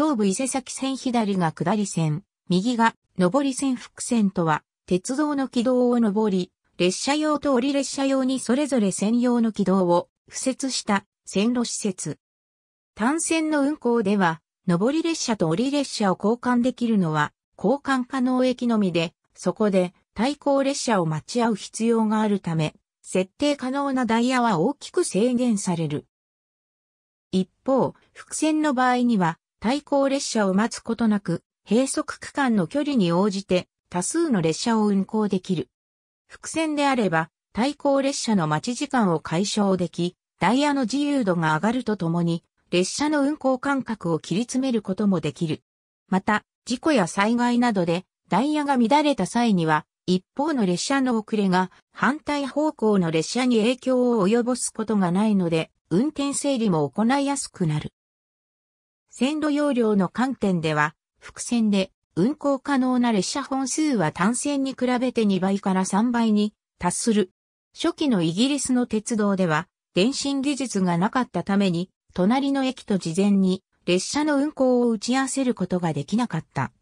東武伊勢崎線左が下り線、右が上り線複線とは、鉄道の軌道を上り、列車用と折列車用にそれぞれ専用の軌道を付設した線路施設。単線の運行では、上り列車と折列車を交換できるのは交換可能駅のみで、そこで対向列車を待ち合う必要があるため、設定可能なダイヤは大きく制限される。一方、複線の場合には、対向列車を待つことなく、閉塞区間の距離に応じて多数の列車を運行できる。複線であれば、対向列車の待ち時間を解消でき、ダイヤの自由度が上がるとともに、列車の運行間隔を切り詰めることもできる。また、事故や災害などでダイヤが乱れた際には、一方の列車の遅れが反対方向の列車に影響を及ぼすことがないので、運転整理も行いやすくなる。線路容量の観点では、複線で運行可能な列車本数は単線に比べて2倍から3倍に達する。初期のイギリスの鉄道では、電信技術がなかったために、隣の駅と事前に列車の運行を打ち合わせることができなかった。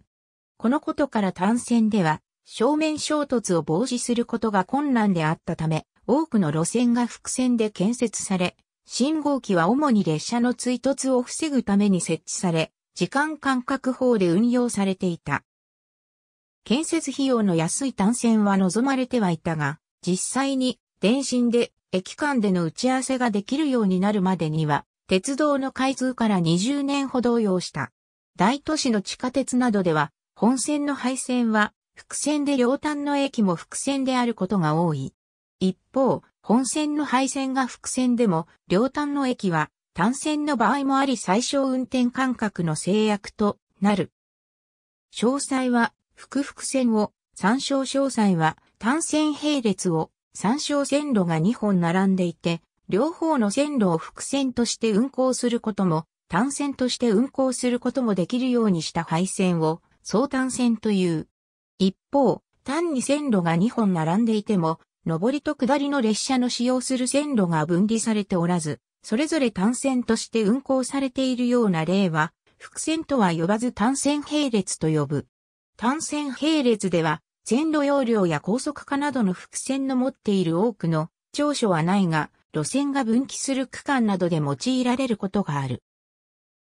このことから単線では、正面衝突を防止することが困難であったため、多くの路線が複線で建設され、信号機は主に列車の追突を防ぐために設置され、時間間隔法で運用されていた。建設費用の安い単線は望まれてはいたが、実際に電信で駅間での打ち合わせができるようになるまでには、鉄道の開通から20年ほど要した。大都市の地下鉄などでは、本線の廃線は、複線で両端の駅も複線であることが多い。一方、本線の廃線が複線でも、両端の駅は単線の場合もあり最小運転間隔の制約となる。詳細は、複複線を、参照詳細は、単線並列を、参照線路が2本並んでいて、両方の線路を複線として運行することも、単線として運行することもできるようにした配線を相単線という。一方、単に線路が2本並んでいても、上りと下りの列車の使用する線路が分離されておらず、それぞれ単線として運行されているような例は、複線とは呼ばず単線並列と呼ぶ。単線並列では、線路容量や高速化などの複線の持っている多くの長所はないが、路線が分岐する区間などで用いられることがある。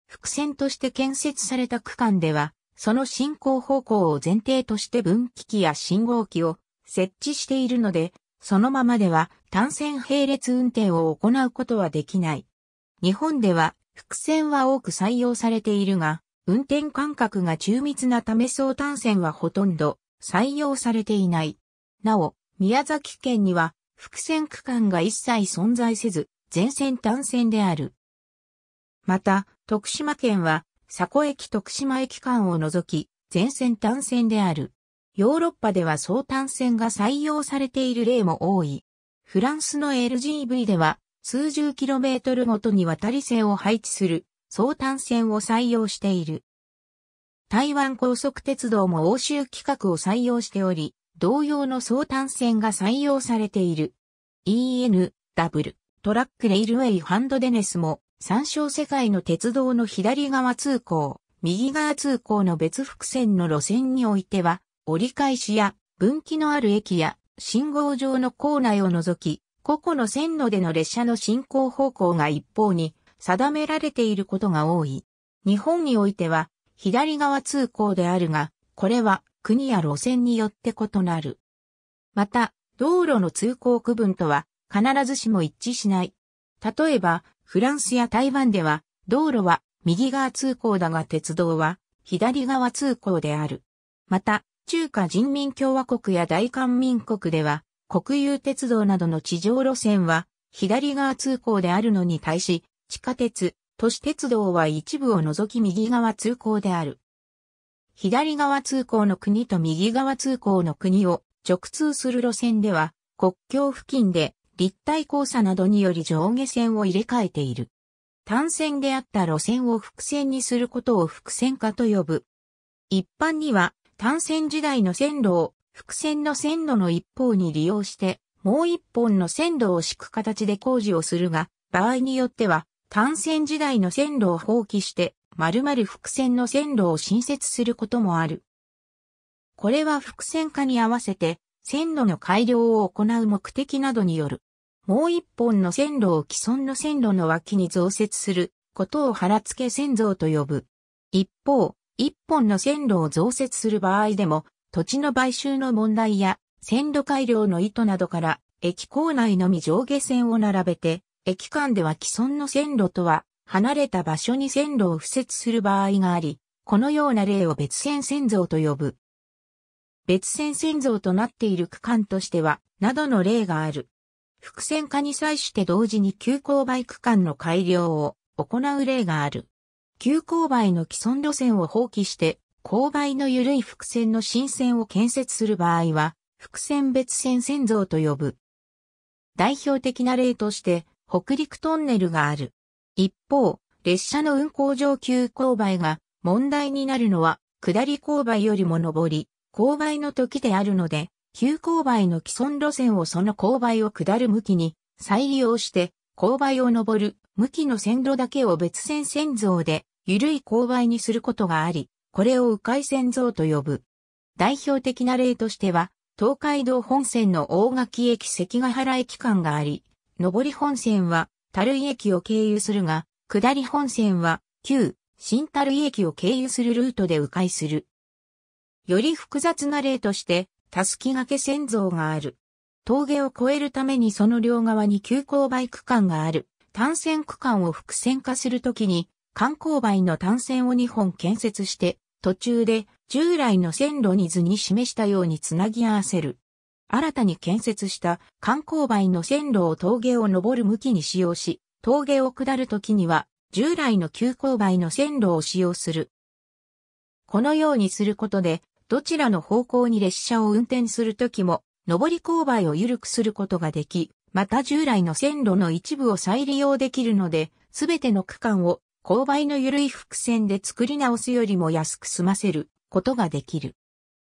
複線として建設された区間では、その進行方向を前提として分岐器や信号機を設置しているので、そのままでは単線並列運転を行うことはできない。日本では複線は多く採用されているが、運転間隔が中密なため相単線はほとんど採用されていない。なお、宮崎県には複線区間が一切存在せず、全線単線である。また、徳島県は、佐古駅徳島駅間を除き、全線単線である。ヨーロッパでは相単線が採用されている例も多い。フランスの LGV では、数十キロメートルごとに渡り線を配置する相単線を採用している。台湾高速鉄道も欧州規格を採用しており、同様の相単線が採用されている。EN、W、トラックレイルウェイハンドデネスも、参照世界の鉄道の左側通行、右側通行の別複線の路線においては、折り返しや分岐のある駅や信号場の構内を除き、個々の線路での列車の進行方向が一方に定められていることが多い。日本においては左側通行であるが、これは国や路線によって異なる。また、道路の通行区分とは必ずしも一致しない。例えば、フランスや台湾では、道路は右側通行だが鉄道は左側通行である。また、中華人民共和国や大韓民国では、国有鉄道などの地上路線は左側通行であるのに対し、地下鉄、都市鉄道は一部を除き右側通行である。左側通行の国と右側通行の国を直通する路線では、国境付近で立体交差などにより上下線を入れ替えている。単線であった路線を複線にすることを複線化と呼ぶ。一般には単線時代の線路を複線の線路の一方に利用して、もう一本の線路を敷く形で工事をするが、場合によっては単線時代の線路を放棄して、〇〇伏線の線路を新設することもある。これは伏線化に合わせて線路の改良を行う目的などによる。もう一本の線路を既存の線路の脇に増設することを腹付け線造と呼ぶ。一方、一本の線路を増設する場合でも、土地の買収の問題や線路改良の意図などから、駅構内のみ上下線を並べて、駅間では既存の線路とは離れた場所に線路を敷設する場合があり、このような例を別線線造と呼ぶ。別線線造となっている区間としては、などの例がある。伏線化に際して同時に急勾配区間の改良を行う例がある。急勾配の既存路線を放棄して、勾配の緩い伏線の新線を建設する場合は、伏線別線線像と呼ぶ。代表的な例として、北陸トンネルがある。一方、列車の運行上急勾配が問題になるのは、下り勾配よりも上り、勾配の時であるので、急勾配の既存路線をその勾配を下る向きに再利用して、勾配を登る向きの線路だけを別線線像で緩い勾配にすることがあり、これを迂回線像と呼ぶ。代表的な例としては、東海道本線の大垣駅関ヶ原駅間があり、上り本線は樽井駅を経由するが、下り本線は旧新樽井駅を経由するルートで迂回する。より複雑な例として、たすき掛け線像がある。峠を越えるためにその両側に急勾配区間がある。単線区間を複線化するときに、観光梅の単線を2本建設して、途中で従来の線路に図に示したようにつなぎ合わせる。新たに建設した観光梅の線路を峠を登る向きに使用し、峠を下るときには従来の急勾配の線路を使用する。このようにすることで、どちらの方向に列車を運転するときも、上り勾配を緩くすることができ、また従来の線路の一部を再利用できるので、すべての区間を勾配の緩い伏線で作り直すよりも安く済ませることができる。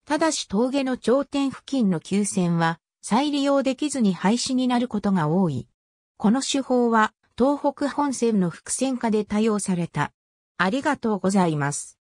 ただし峠の頂点付近の急線は再利用できずに廃止になることが多い。この手法は東北本線の伏線化で多用された。ありがとうございます。